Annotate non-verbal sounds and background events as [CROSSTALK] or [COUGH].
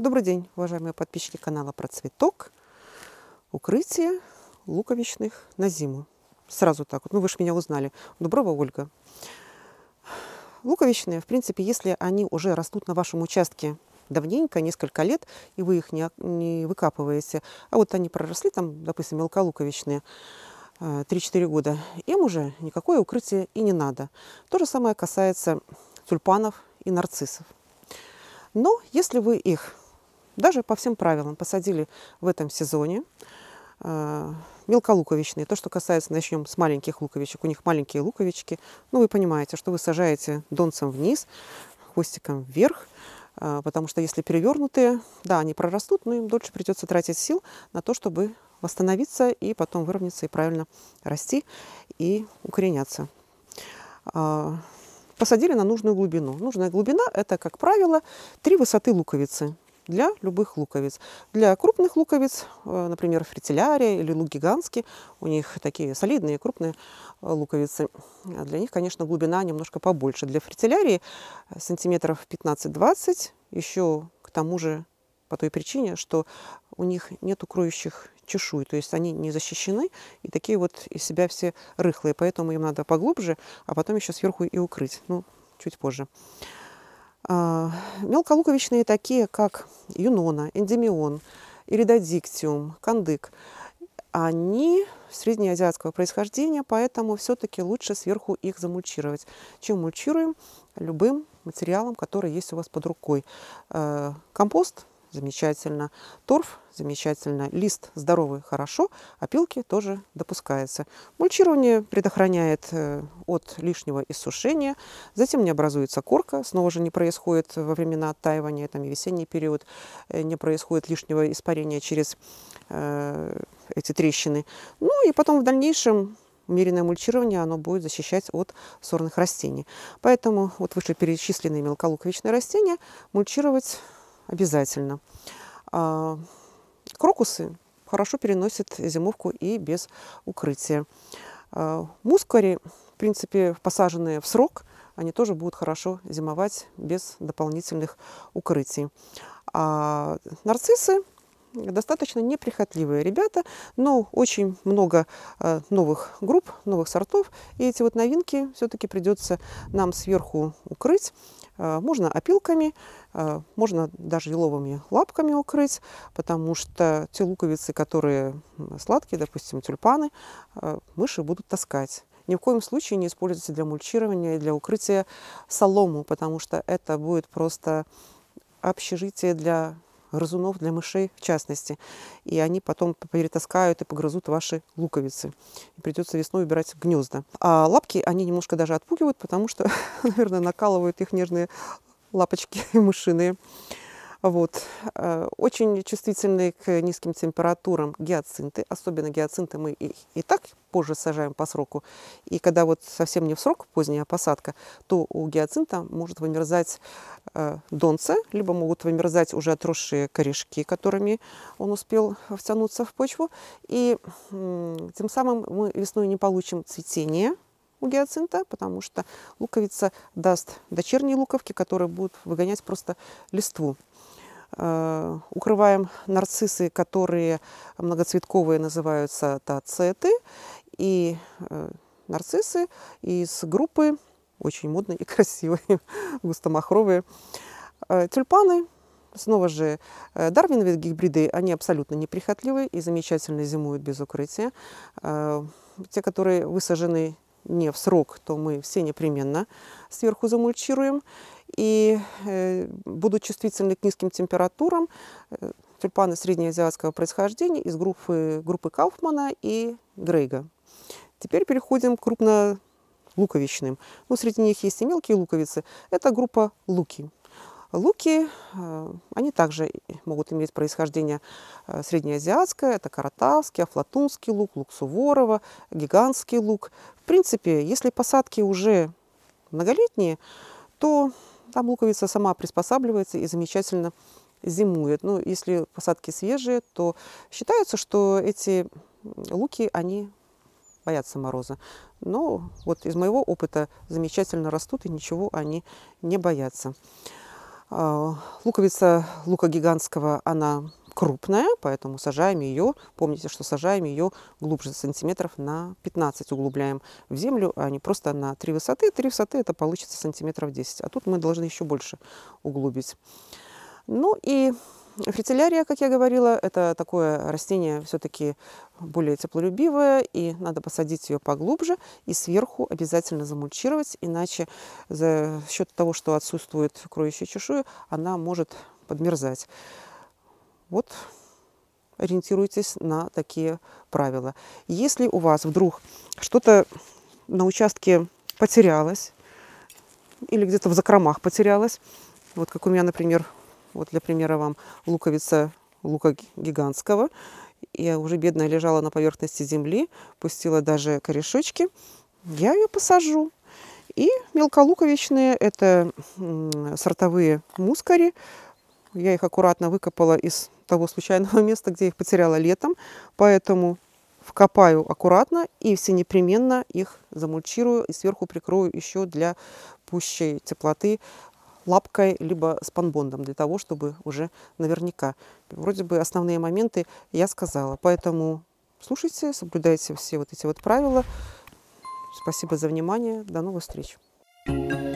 Добрый день, уважаемые подписчики канала про цветок. Укрытие луковичных на зиму. Сразу так вот, ну вы же меня узнали. Дуброва Ольга. Луковичные, в принципе, если они уже растут на вашем участке давненько, несколько лет, и вы их не, не выкапываете, а вот они проросли там, допустим, мелколуковичные, 3-4 года, им уже никакое укрытие и не надо. То же самое касается тюльпанов и нарциссов. Но если вы их даже по всем правилам посадили в этом сезоне, э, мелколуковичные, то, что касается, начнем с маленьких луковичек, у них маленькие луковички, ну, вы понимаете, что вы сажаете донцем вниз, хвостиком вверх, э, потому что если перевернутые, да, они прорастут, но им дольше придется тратить сил на то, чтобы восстановиться и потом выровняться и правильно расти и укореняться. А, посадили на нужную глубину. Нужная глубина – это, как правило, три высоты луковицы для любых луковиц. Для крупных луковиц, э, например, фритилярия или лук гигантский, у них такие солидные крупные э, луковицы. Для них, конечно, глубина немножко побольше. Для фритилярии сантиметров 15-20, еще к тому же по той причине, что у них нет кроющих чешуй, то есть они не защищены и такие вот из себя все рыхлые, поэтому им надо поглубже, а потом еще сверху и укрыть, ну, чуть позже. А, мелколуковичные такие, как юнона, эндемион, иридодиктиум, кандык, они среднеазиатского происхождения, поэтому все-таки лучше сверху их замульчировать, чем мульчируем любым материалом, который есть у вас под рукой. Э, компост замечательно. Торф замечательно. Лист здоровый, хорошо. Опилки тоже допускается. Мульчирование предохраняет э, от лишнего иссушения. Затем не образуется корка. Снова же не происходит во времена оттаивания, там и весенний период, э, не происходит лишнего испарения через э, эти трещины. Ну и потом в дальнейшем умеренное мульчирование оно будет защищать от сорных растений. Поэтому вот вышеперечисленные мелколуковичные растения мульчировать обязательно. А, крокусы хорошо переносят зимовку и без укрытия. А, мускари, в принципе, посаженные в срок, они тоже будут хорошо зимовать без дополнительных укрытий. А нарциссы достаточно неприхотливые ребята, но очень много э, новых групп, новых сортов. И эти вот новинки все-таки придется нам сверху укрыть. Э, можно опилками, э, можно даже еловыми лапками укрыть, потому что те луковицы, которые сладкие, допустим, тюльпаны, э, мыши будут таскать. Ни в коем случае не используйте для мульчирования и для укрытия солому, потому что это будет просто общежитие для грызунов, для мышей в частности. И они потом перетаскают и погрызут ваши луковицы. И придется весной убирать гнезда. А лапки, они немножко даже отпугивают, потому что, [LAUGHS] наверное, накалывают их нежные лапочки [LAUGHS] мышиные. Вот. Э, очень чувствительные к низким температурам гиацинты, особенно гиацинты мы и, и так позже сажаем по сроку. И когда вот совсем не в срок поздняя посадка, то у гиацинта может вымерзать э, донце, либо могут вымерзать уже отросшие корешки, которыми он успел втянуться в почву. И тем самым мы весной не получим цветение у гиацинта, потому что луковица даст дочерние луковки, которые будут выгонять просто листву. Э, укрываем нарциссы, которые многоцветковые называются тацеты, и э, нарциссы из группы очень модные и [LAUGHS] красивые, густомахровые. Э, тюльпаны, снова же дарвиновые гибриды, они абсолютно неприхотливые и замечательно зимуют без укрытия. Те, которые высажены не в срок, то мы все непременно сверху замульчируем. И э, будут чувствительны к низким температурам. Э, тюльпаны среднеазиатского происхождения из группы, группы Кауфмана и Грейга. Теперь переходим к крупнолуковичным. Ну, среди них есть и мелкие луковицы. Это группа луки. Луки, э, они также могут иметь происхождение э, среднеазиатское. Это каратавский, афлатунский лук, лук Суворова, гигантский лук. В принципе, если посадки уже многолетние, то там луковица сама приспосабливается и замечательно зимует. Ну, если посадки свежие, то считается, что эти луки, они боятся мороза. Но вот из моего опыта замечательно растут и ничего они не боятся. А, луковица лука гигантского, она крупная, поэтому сажаем ее, помните, что сажаем ее глубже сантиметров на 15 углубляем в землю, а не просто на 3 высоты. 3 высоты это получится сантиметров 10, а тут мы должны еще больше углубить. Ну и фритилярия, как я говорила, это такое растение все-таки более теплолюбивое, и надо посадить ее поглубже и сверху обязательно замульчировать, иначе за счет того, что отсутствует кроющая чешуя, она может подмерзать. Вот ориентируйтесь на такие правила. Если у вас вдруг что-то на участке потерялось или где-то в закромах потерялось, вот как у меня, например, вот для примера вам луковица лука гигантского, я уже бедная лежала на поверхности земли, пустила даже корешочки, я ее посажу. И мелколуковичные – это сортовые мускари. Я их аккуратно выкопала из того случайного [LAUGHS] места, где их потеряла летом. Поэтому вкопаю аккуратно и все непременно их замульчирую и сверху прикрою еще для пущей теплоты лапкой либо спанбондом для того, чтобы уже наверняка. Вроде бы основные моменты я сказала. Поэтому слушайте, соблюдайте все вот эти вот правила. Спасибо за внимание. До новых встреч. thank you